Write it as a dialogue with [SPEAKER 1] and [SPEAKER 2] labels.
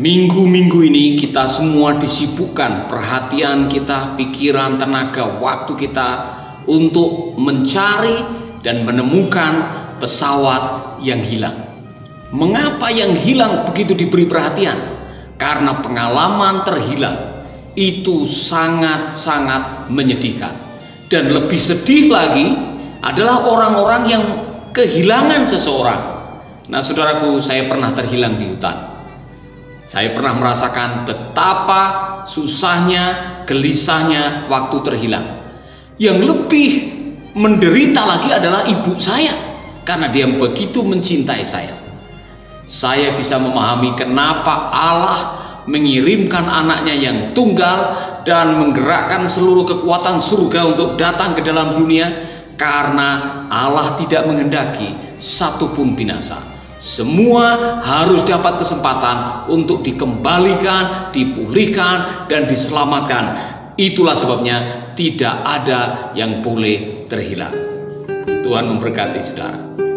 [SPEAKER 1] Minggu-minggu ini kita semua disibukkan perhatian kita, pikiran, tenaga, waktu kita untuk mencari dan menemukan pesawat yang hilang. Mengapa yang hilang begitu diberi perhatian? Karena pengalaman terhilang itu sangat-sangat menyedihkan. Dan lebih sedih lagi adalah orang-orang yang kehilangan seseorang. Nah, saudaraku, saya pernah terhilang di hutan. Saya pernah merasakan betapa susahnya, gelisahnya waktu terhilang. Yang lebih menderita lagi adalah ibu saya karena dia begitu mencintai saya. Saya bisa memahami kenapa Allah mengirimkan anaknya yang tunggal dan menggerakkan seluruh kekuatan surga untuk datang ke dalam dunia karena Allah tidak menghendaki satupun binasa semua harus dapat kesempatan untuk dikembalikan, dipulihkan, dan diselamatkan. Itulah sebabnya tidak ada yang boleh terhilang. Tuhan memberkati saudara.